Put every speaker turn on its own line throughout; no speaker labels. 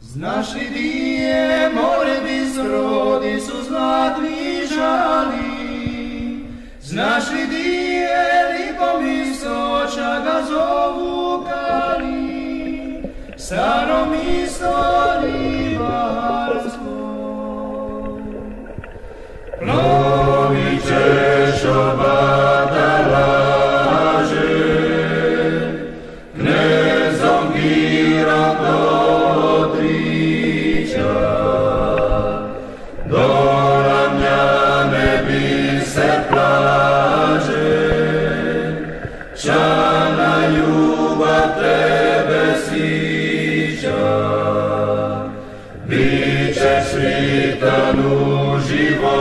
Znaš li dije, je more bi di su zlatni žali? Znaš li dije, je lipomiso, ča ga zovu kali? Staro misto ribarsko. Plovit ćeš ne Naju bi scri nuivo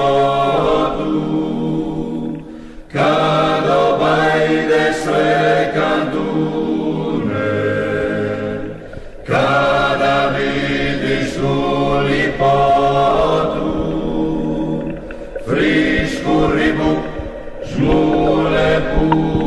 Ca mai despre candu Ca di soli po frisco suole bu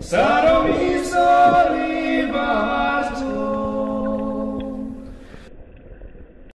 Sarah